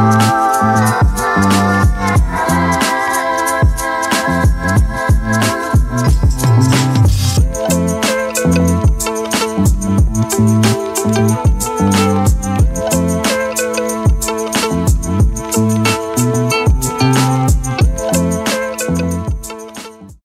you.